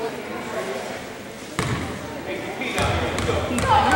know. I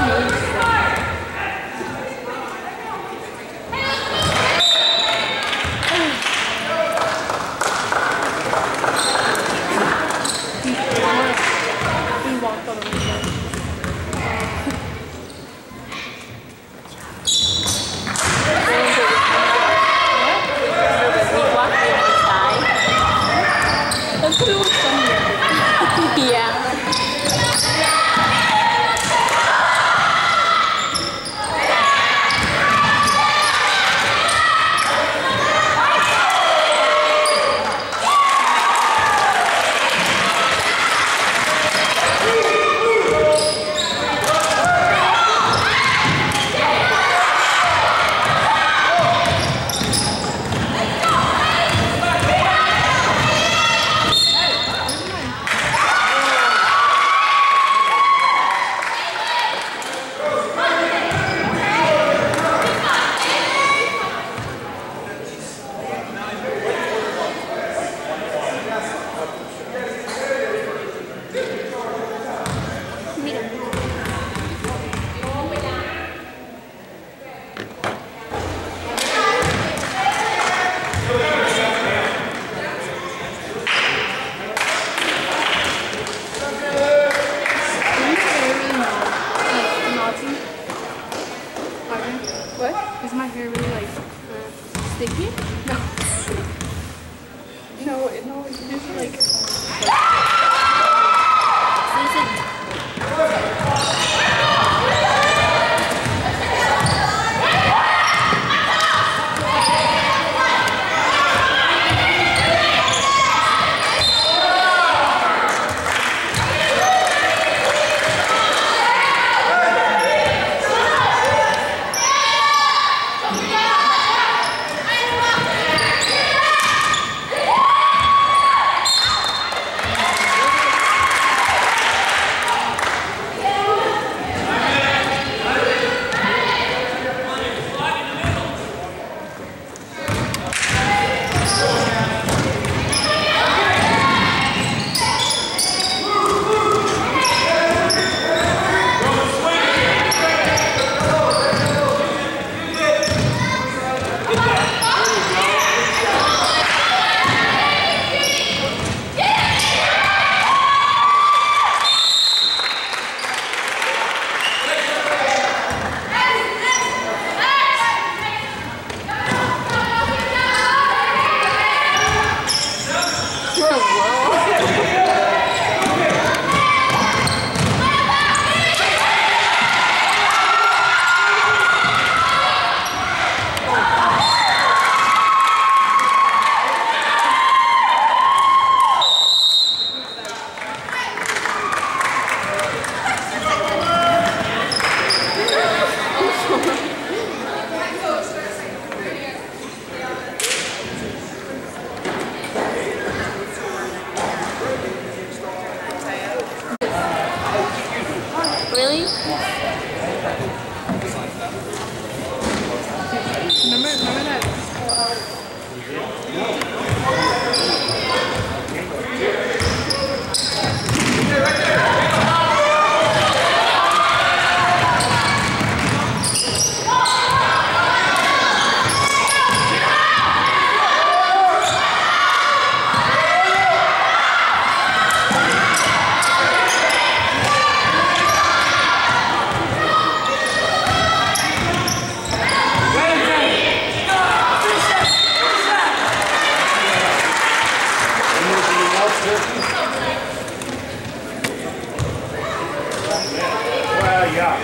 Bahia.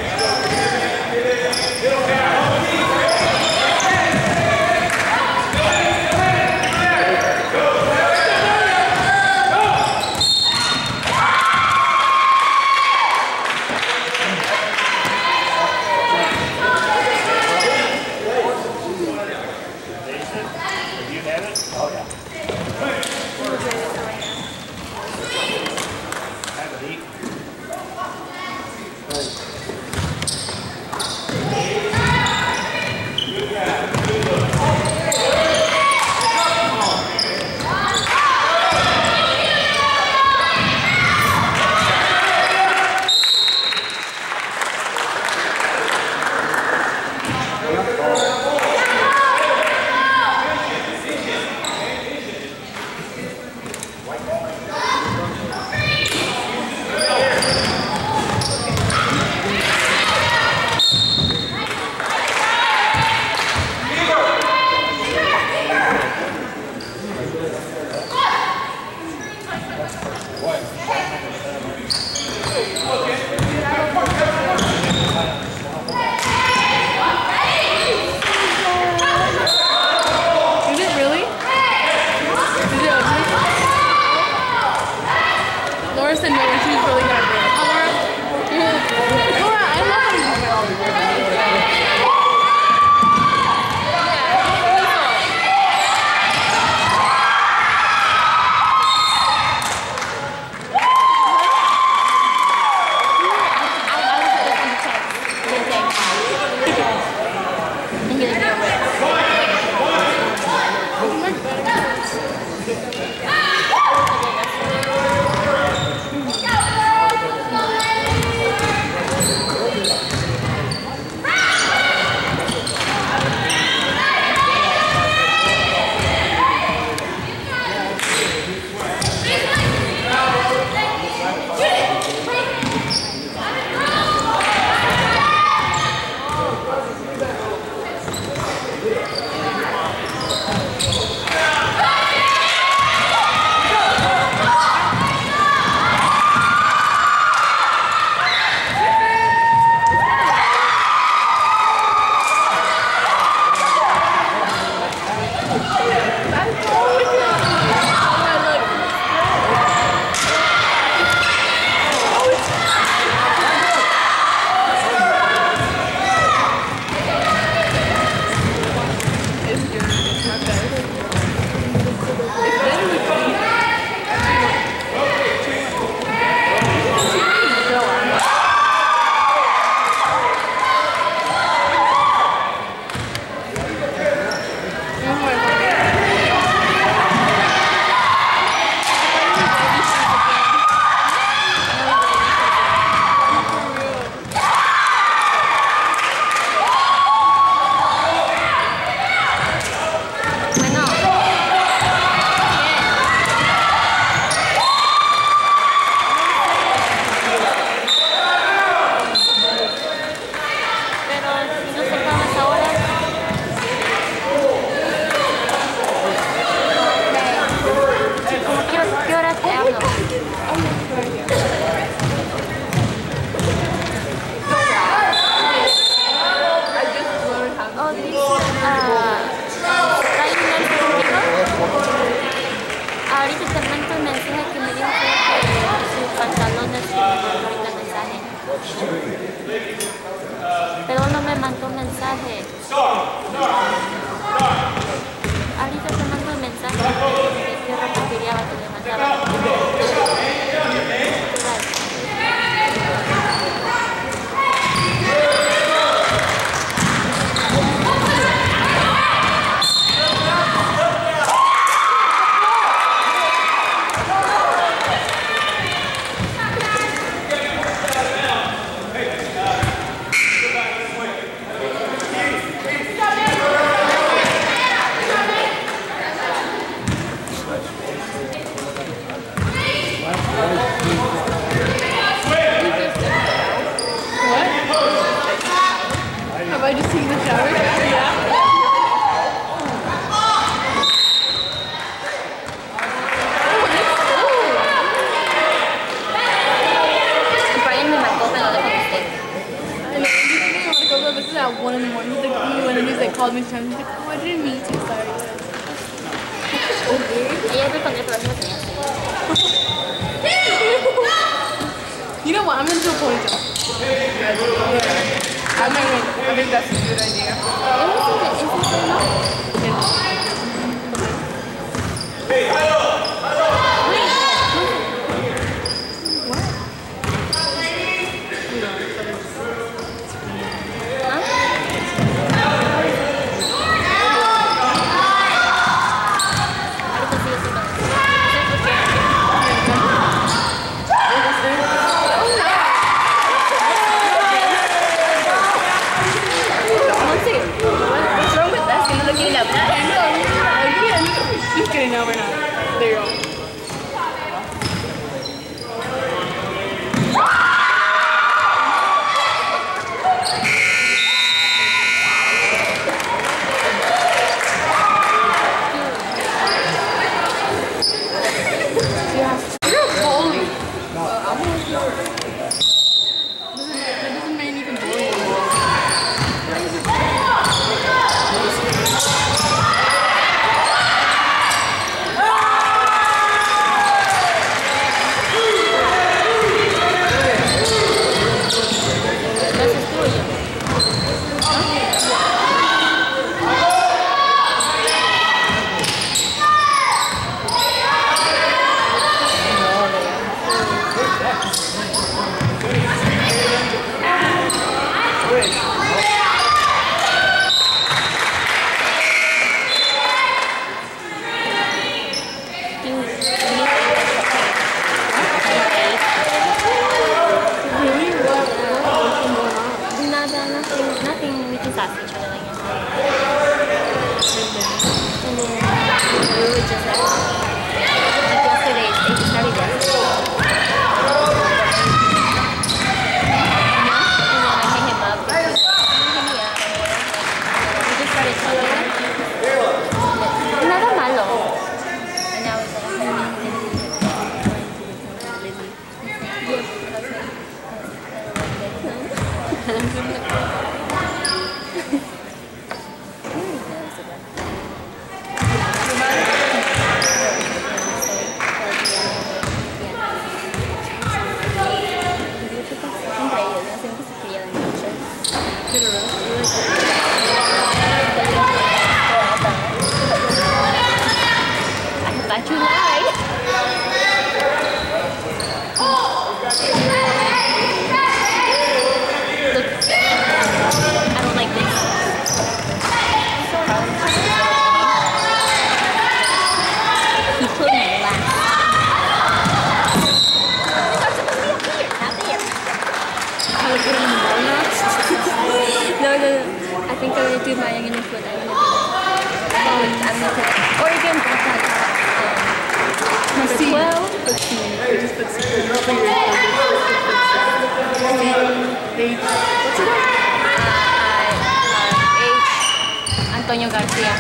H. Antonio Garcia.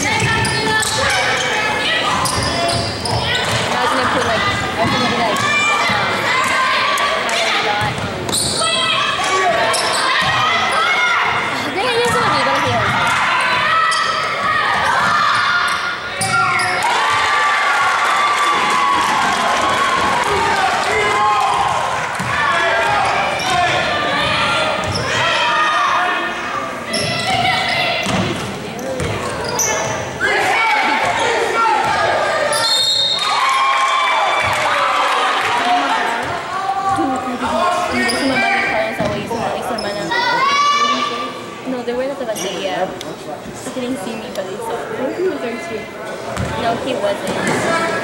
Now I was gonna put like, I was gonna be like, um, Tyler Dot. Dang it, ya se me olvidó lo que iba a decir. Y su mamá dijo a esa güey, y su mamá y su hermana. No, they were at the batería. He didn't see me, but they saw. I think he was there too. No, he wasn't.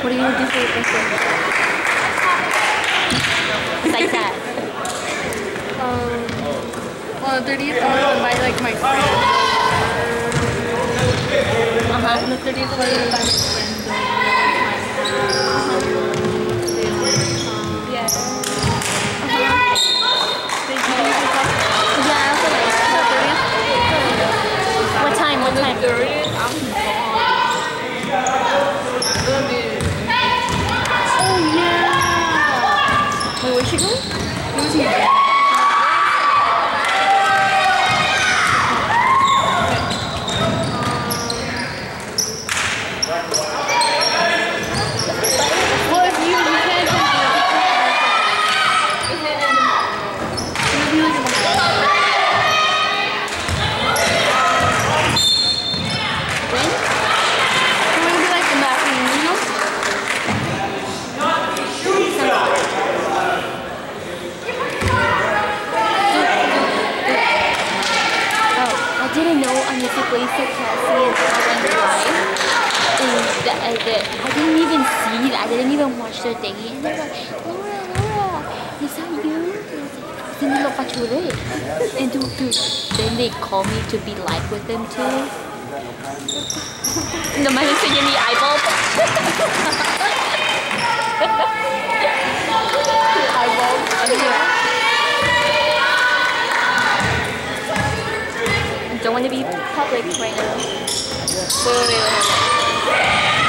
What do you do for like that. um, well, 30th I want to buy like my friend. Uh-huh. The 30th I want to buy my friend. don't watch the thingy. And they're like, Laura, Laura, is that you? Then they look at you, and then they call me to be live with them too. Naman yung sige give me eyeball. Don't want to be public right now. wait, wait. wait. wait.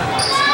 Snapchat? Yeah.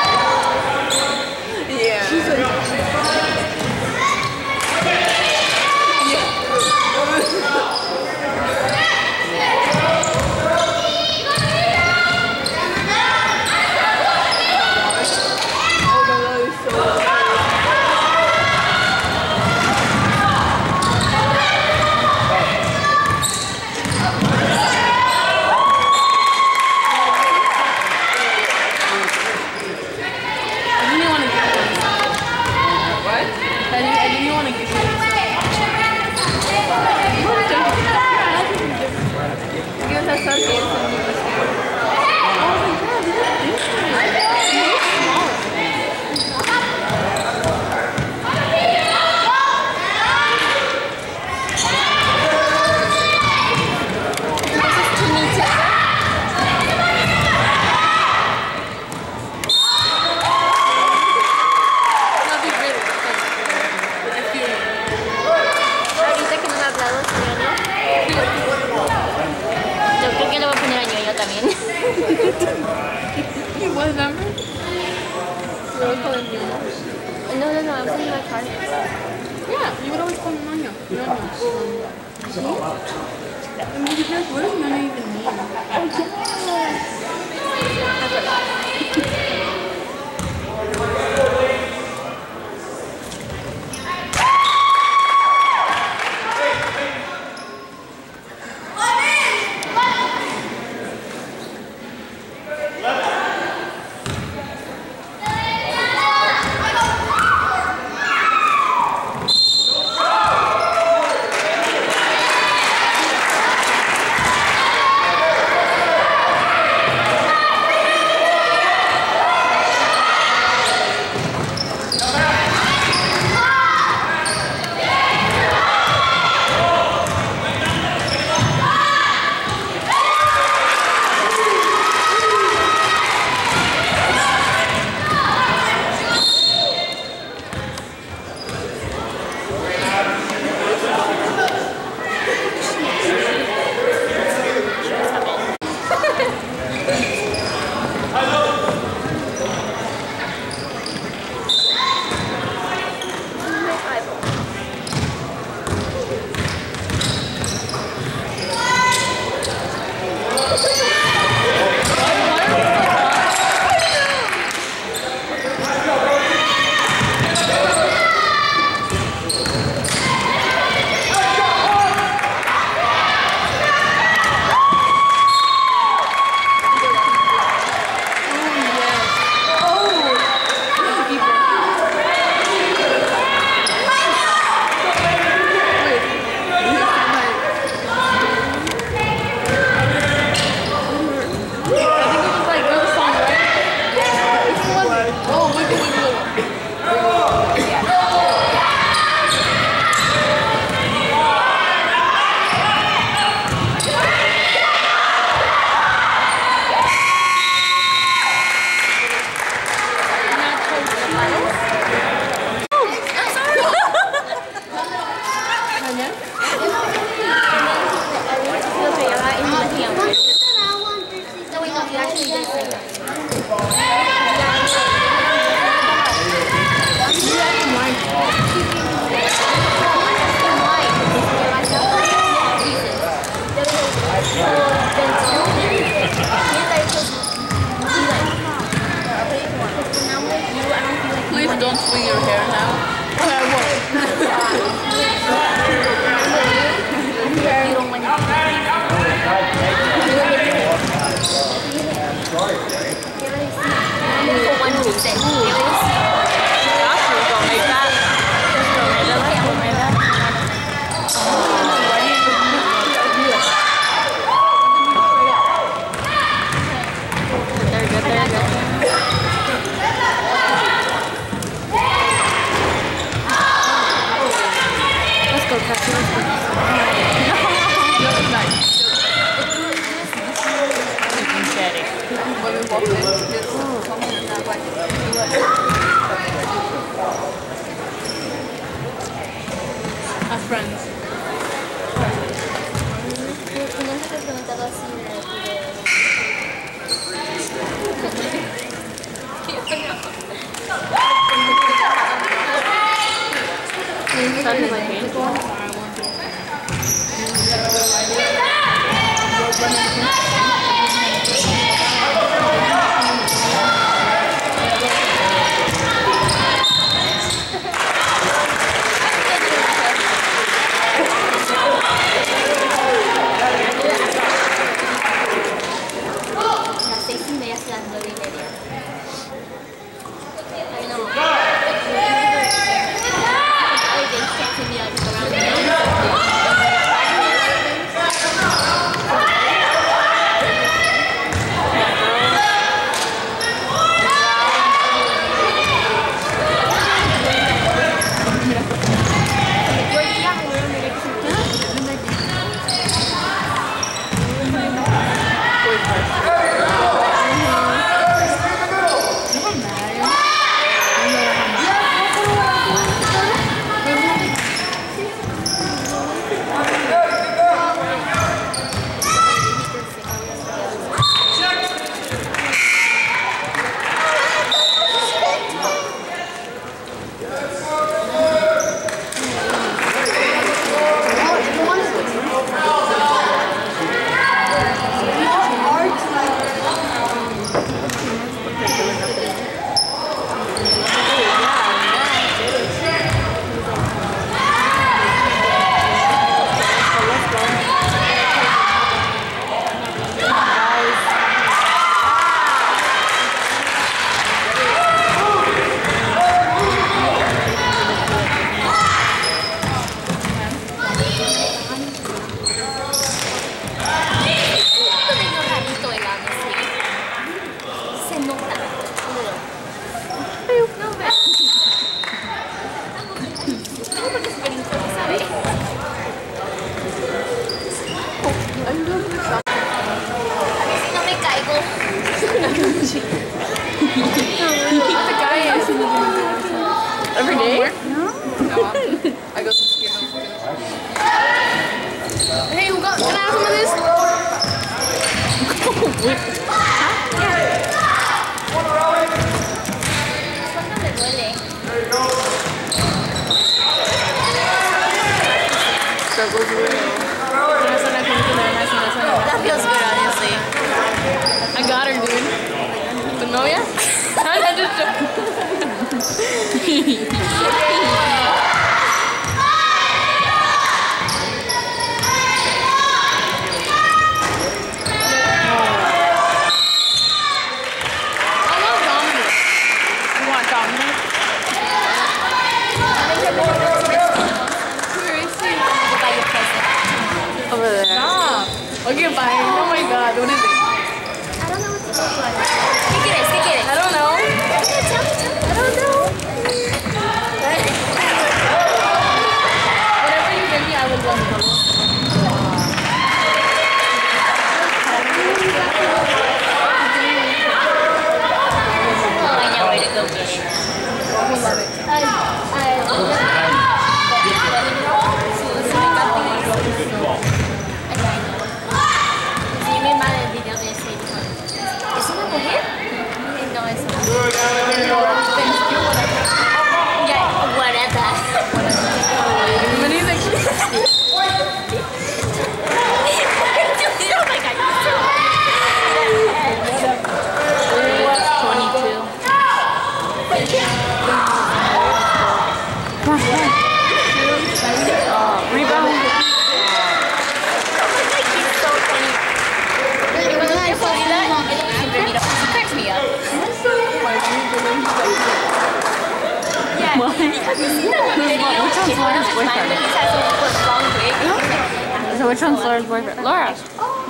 Which one's Laura's boyfriend? Laura,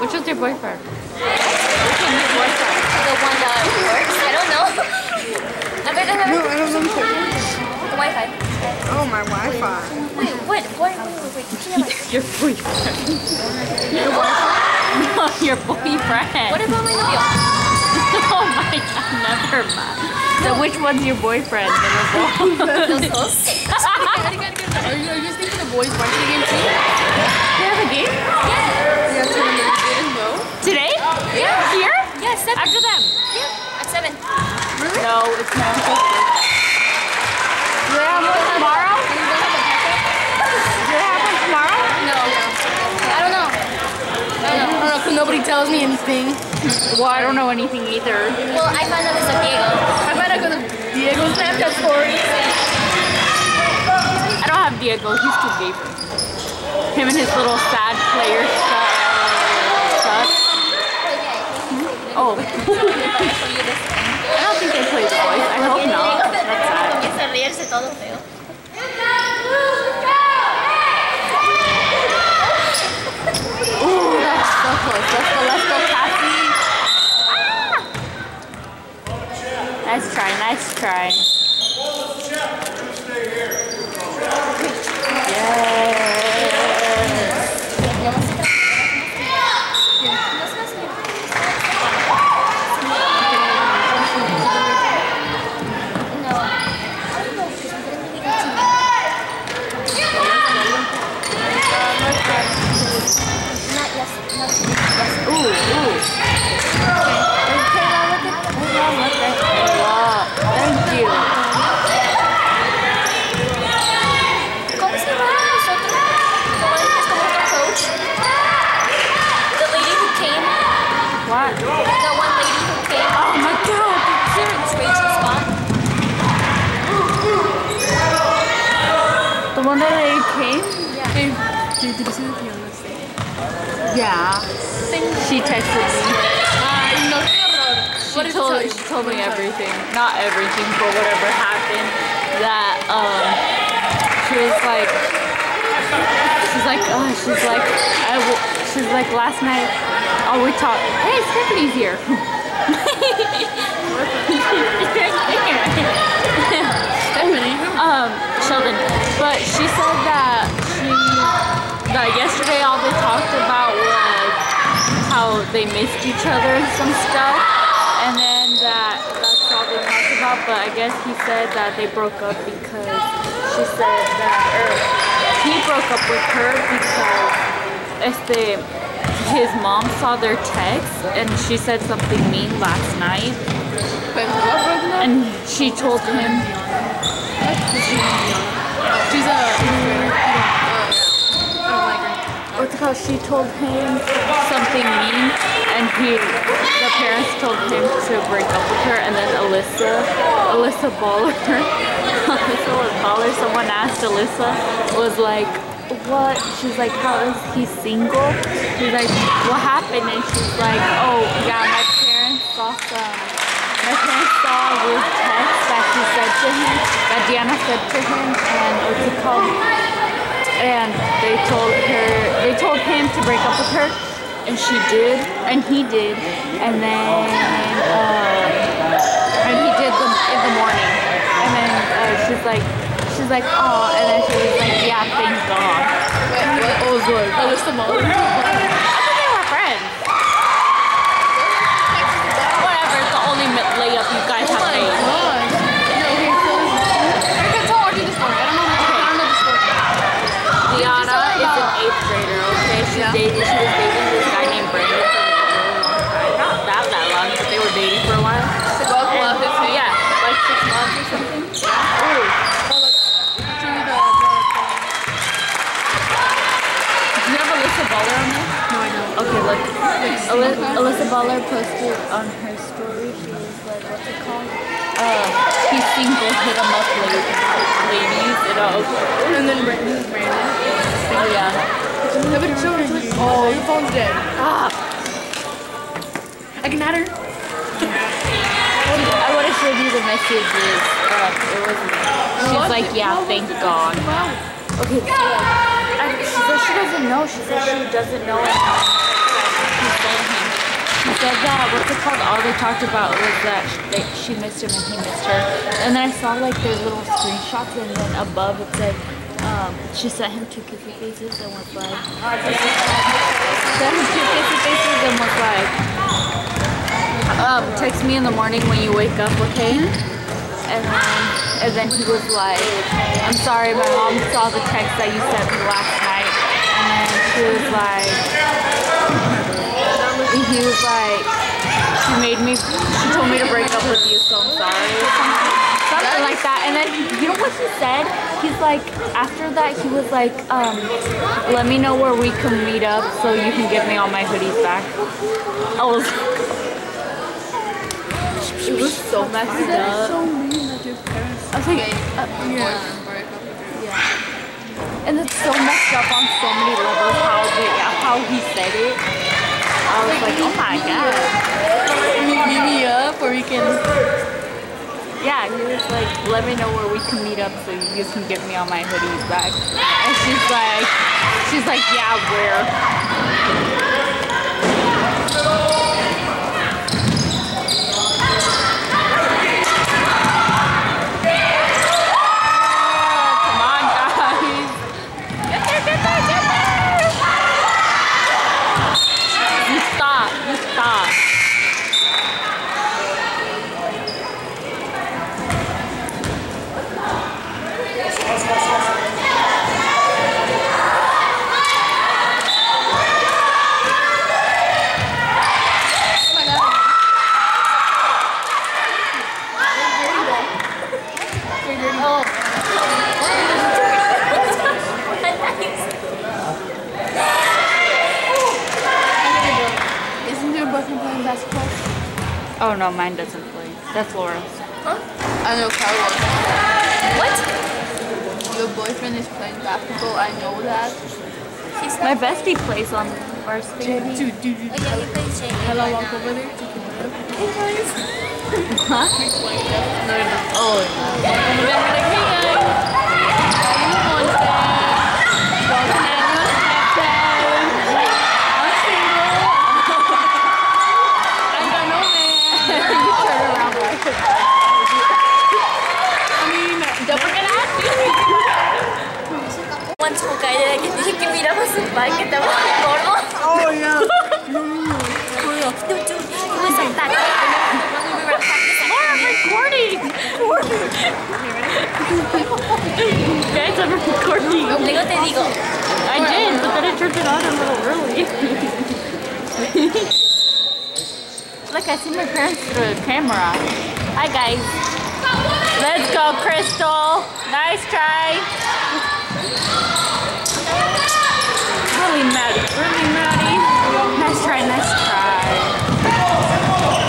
which one's your boyfriend? The one that works? I don't know. A ver, déjame no. I don't know. The Wi-Fi. Oh, my Wi-Fi. Wait, what? What? Wait, wait, wait. ¿Qué se llama? Your boyfriend. Your boyfriend? No, your boyfriend. What about my novio? Oh my god, never mind. So which one's your boyfriend? Dos. Are you, are you thinking the boys watching the game too? They have a game? Yeah. Yeah, so they didn't know. Today? Yeah. Here? Yeah. After them? Yeah, at seven. Really? No, it's not. Do they have one tomorrow? Do they have one tomorrow? No. I don't know. I don't know. I don't know, nobody tells me anything. Well, I don't know anything either. Well, I found out it's a Diego. I bet I go to Diego's Snapchat stories. Diego. He's too gay for me. Him and his little sad player stuff. stuff. Hmm? Oh. I don't think they play the boys. I hope not. That's sad. Mom text and she said something mean last night But what broke them and she told him She's a. I don't like her. what's it called? She told him something mean, and he, the parents told him to break up with her. And then Alyssa, Alyssa Baller, Alyssa Baller. Someone asked Alyssa, was like, what? She's like, how is he single? She's like, what happened? And she's like, oh yeah, my parents saw some. My parents saw Ruth's text that she said to him, that Diana said to him, and what's it called? and they told her they told him to break up with her and she did and he did and then uh, and he did in the morning and then uh, she's like she's like oh and then she was like yeah thank god Wait, what? I was like Alyssa I thought they were friends whatever it's the only layup you guys have my made gosh. No, okay, so. I can tell Audrey the story. I don't know the I don't know the story. Diana tell is an about- eighth grader, okay? She's Yeah. dating, she was dating this guy named Brandon for like a really long time. Not that that long, but they were dating for a while. Well, And, well, it's yeah, like six months or something. Ooh. Oh, look. Show me the. the, Do you have Alyssa Baller on there? No, I don't. Okay, look. Like, Aly- Alyssa Baller posted on her story, she was like, what's it called? Uh, he's single, hit him up, ladies. Ladies, you know. And then Brandon. Brandon. Oh, yeah. But show her. Oh, your phone's dead. Ah, I can add her. I would have showed you the messages. Um, it was, she's like, yeah, thank God. Okay, so, I, she said she doesn't know. She says she doesn't know. And she told him. She said that what's it called? All they talked about was that she, she missed him and he missed her. And then I saw like their little screenshots, and then above it said um, she sent him two kissy faces and was like, sent him two kissy faces and was like, um, text me in the morning when you wake up, okay? And then, and then he was like, I'm sorry, my mom saw the text that you sent me last night. And then she was like, he was like, she made me, she told me to break up with you, so I'm sorry. or Something, like that. And then, you know what he said? He's like, after that, he was like, um, let me know where we can meet up so you can give me all my hoodies back. I was, it was so messed up. I was like, uh, your- and it's so messed up on so many levels how they, how he said it. I was like, oh my god. Meet, meet me up, or we can. Yeah, he was like, let me know where we can meet up so you can give me all my hoodies back. And she's like, she's like, yeah, where? Oh, come on, guys. Get there, get there, get there. You stop, you stop. Oh my god. Isn't your boyfriend playing basketball? Oh no, mine doesn't play. That's Laura's. I know Carlos. What? Your boyfriend is playing basketball. I know that. He's My not. bestie plays on varsity. Dude, dude, dude. Oh yeah, he plays Jamie Hello, right walk over there. Take a Huh? Oh, no, no. Oh, Walk once Hokkaido like he can meet up with the bike and that was like normal. Oh yeah. oh yeah. Dude, dude, it was like that. When I'm recording. Guys, I'm recording. I did, but then I turned it on a little early. Look, I see my parents through the camera. Hi guys. Let's go, Crystal. Nice try. Really, Maddie. Really, Maddie. Nice try, nice try.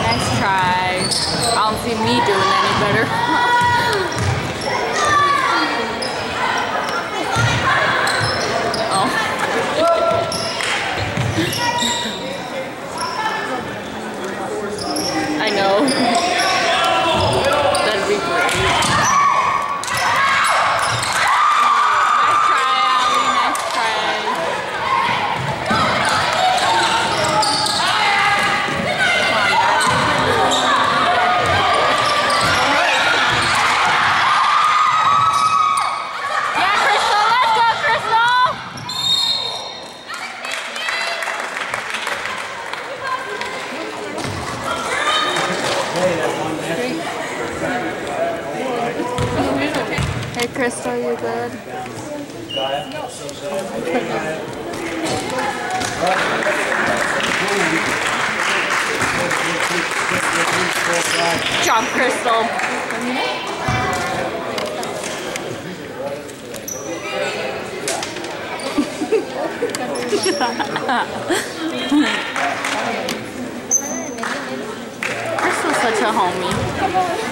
Nice try. I don't see me doing any better. oh. I know. That'd be great. Nice try, Ali. Nice try. Yeah, Crystal, let's go, Crystal! Hey, Crystal, you good? Job, Crystal. Crystal's such a homie.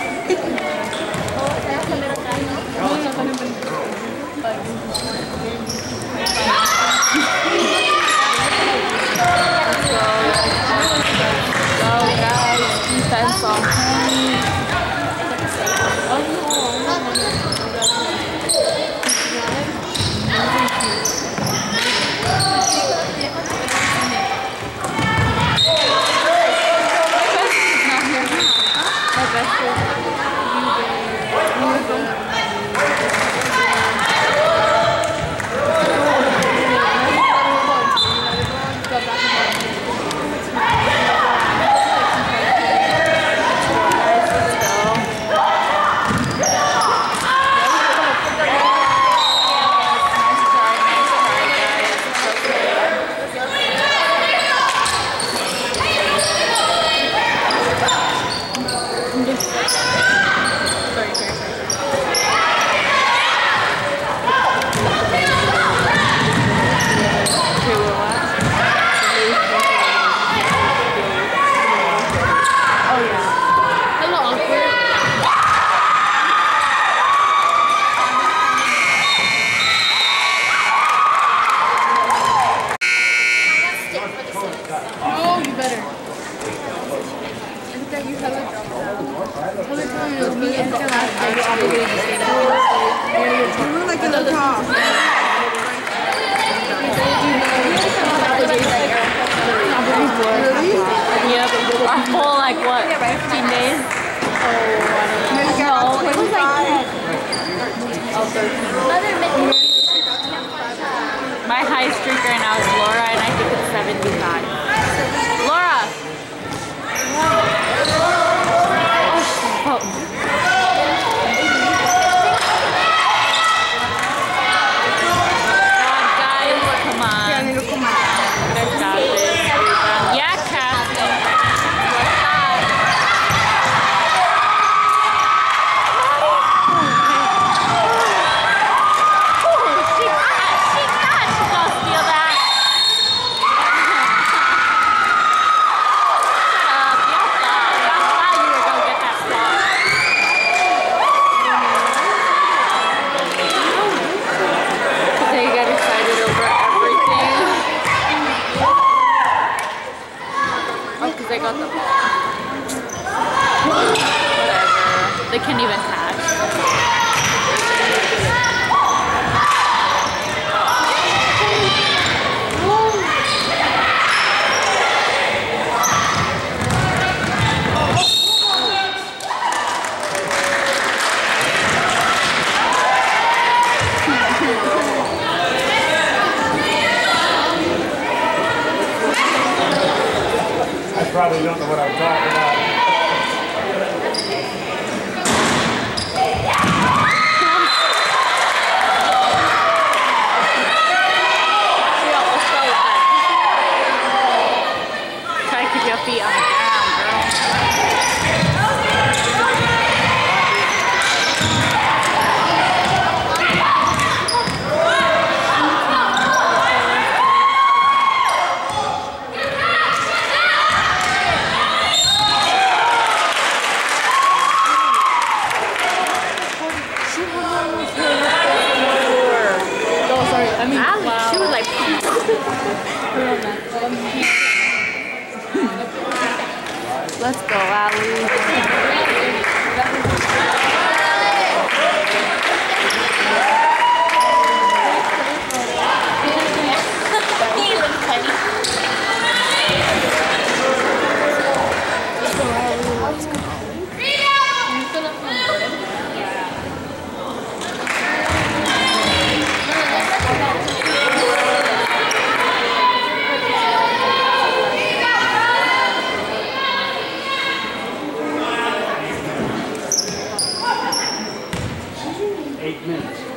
eight minutes.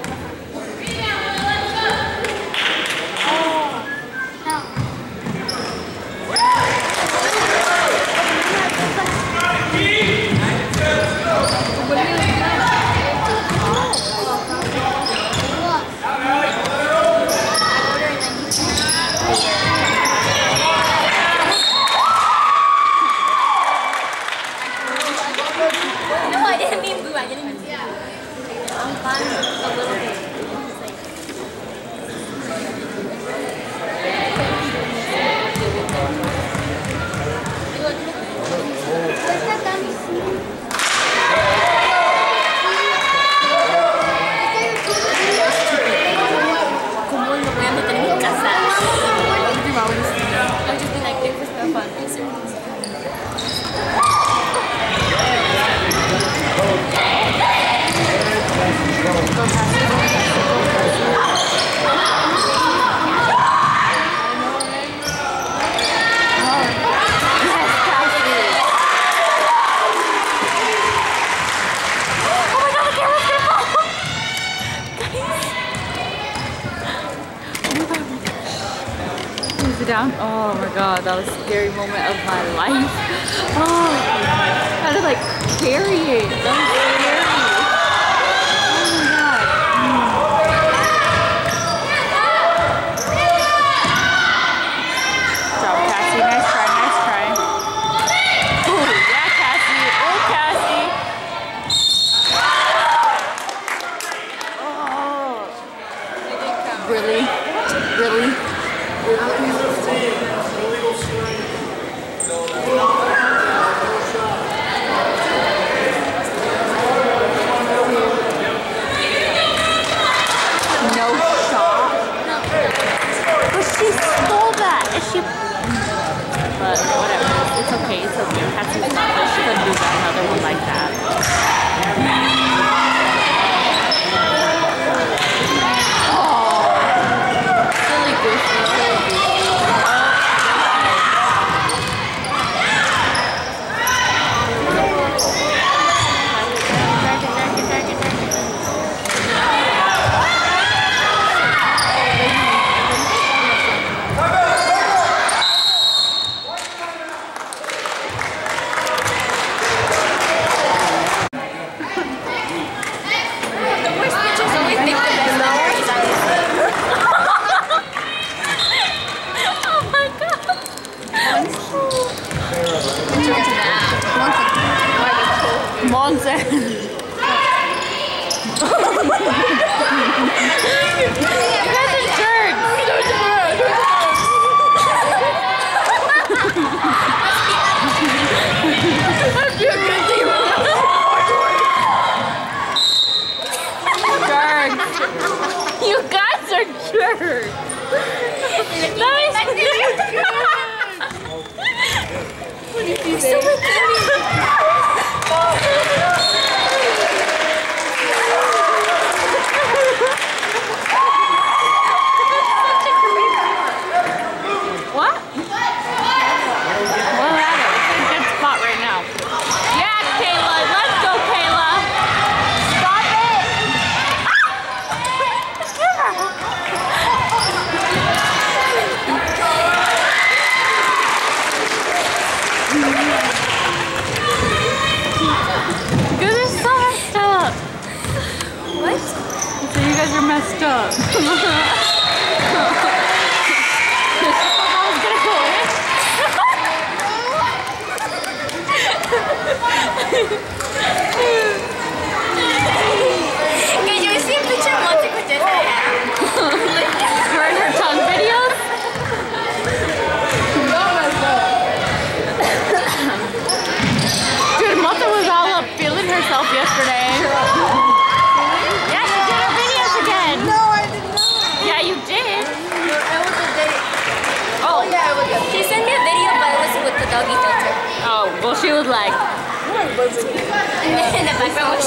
but whatever. It's okay, it's okay. Patsy's not, she couldn't do another one like that.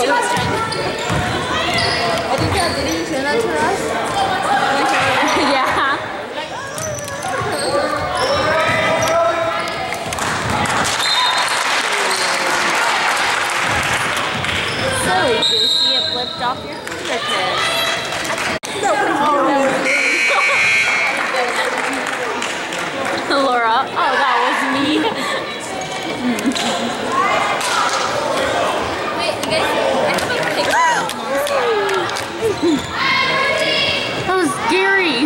To Didn't you send that to us? yeah. Silly Goosey, it flipped off your fingertips. Laura. Oh, that was me. Wait, you guys, I have a picture of Monster. That was scary.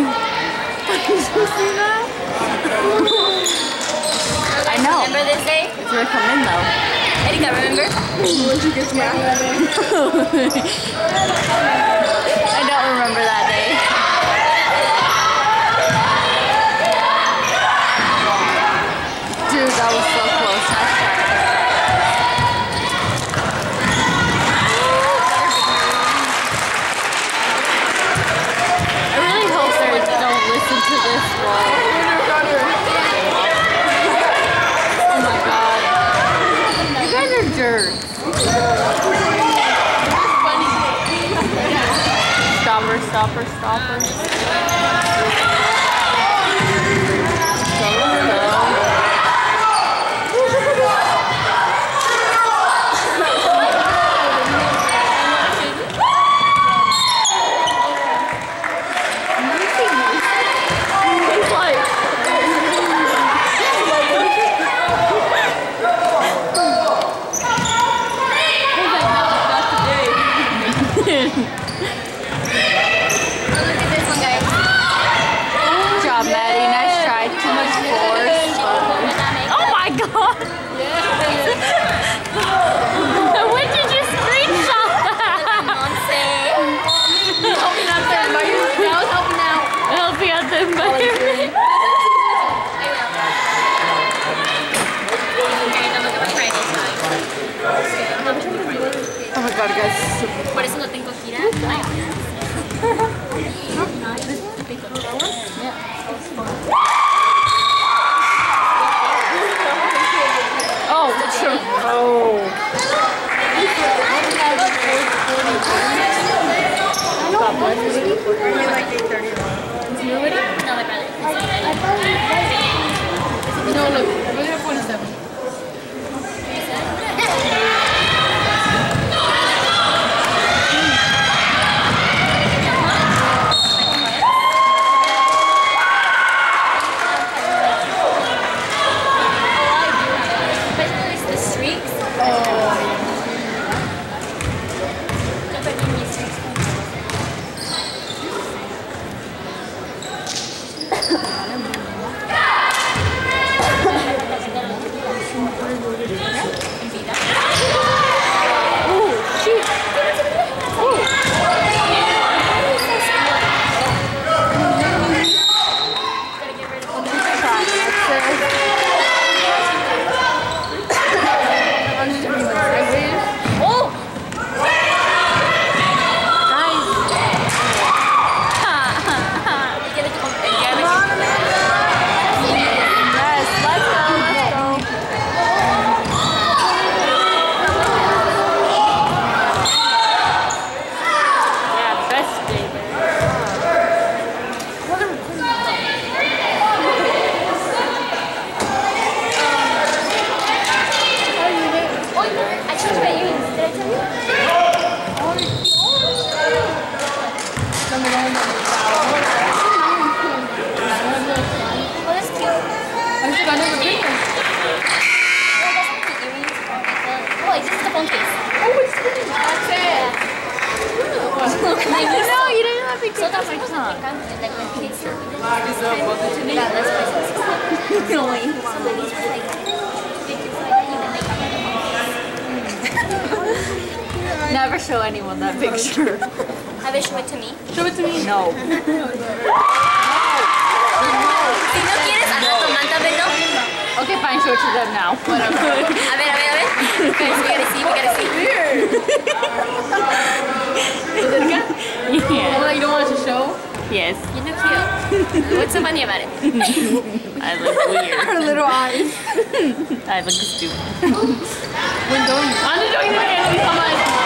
I know. Remember this come in though. Erika, remember? I don't remember that day. Dude, that was so close. Nice try. I really hope they don't listen to this one. Oh my god. You guys are jerks. Stopper, stopper, stopper. So slow. He's like, Look at this one, guys. good job, Maddie. Nice try. Too much force. Oh my god! when did you screenshot that? Helping out the environment. That was helping out. Helping out the environment. Oh my god, guys. Por eso no tengo gira. Ay, Oh, sure. Oh. No, my brother. No, look. We're at 47. Especially it's the streaks. Japanese streaks. Oh! Give it to give it to- Yes, let's go, let's go. Yeah, best day there. Oh, I changed my earrings. Did I tell you? Oh, that's cute. I still got another picture. Oh, that's not the earrings. Oh, wait, this is the phone case. Oh, it's pretty. That's it. No, you didn't have to So that's supposed to take on like my case. Yeah, that's why it's No way. So then these were like that. You make on the phone case. Never show anyone that picture. Have it show it to me. Show it to me. No. Si no quieres, al rato mándamelo. Okay, fine, show it to them now. A ver, a ver, a ver. We gotta see, we gotta see yeah. Well, you don't want us to show? Yes. You look cute. What's so funny about it? I look weird. Her little eyes. I look stupid. when going? I'm just doing it again. Come on.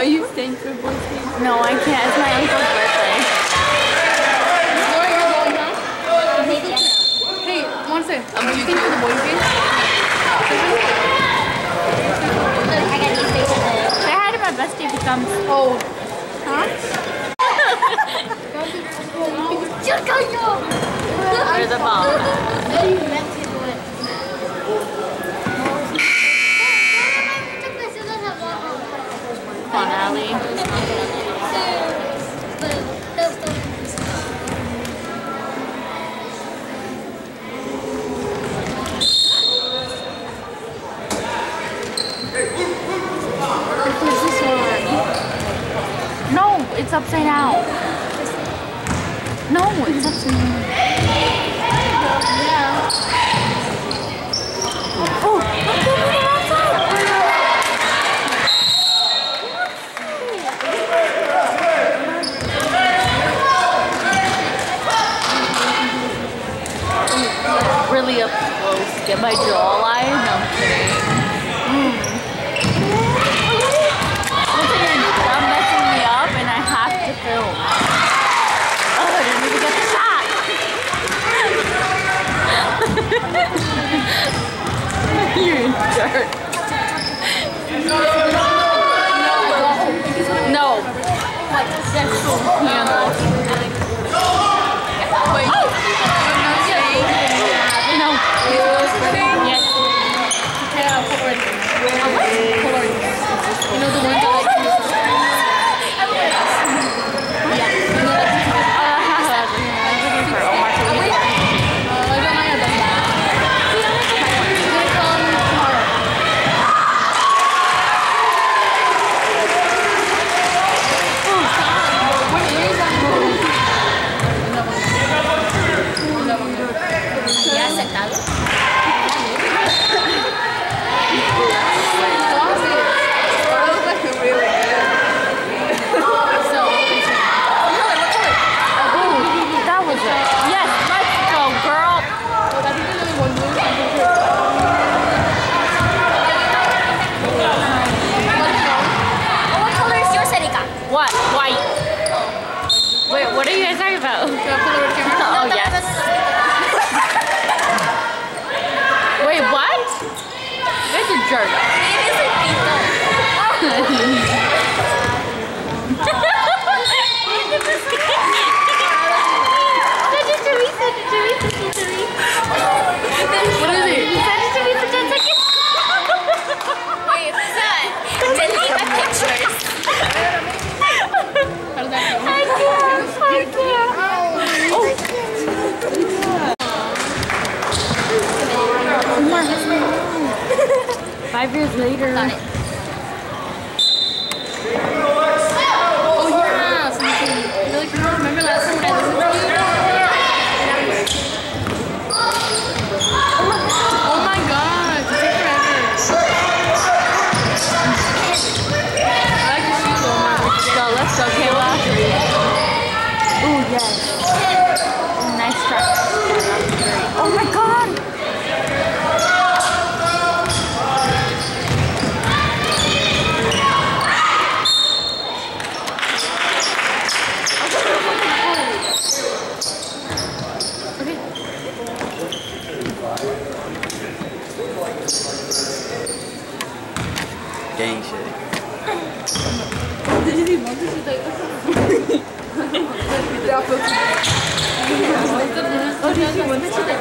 Are you staying for boys' No, I can't. It's my uncle's birthday. Hey, one second. I'm going to for the boys' game. I had my best if it comes. Huh? You're the bomb. Joe. five years later. 啊，对对对，我们吃的。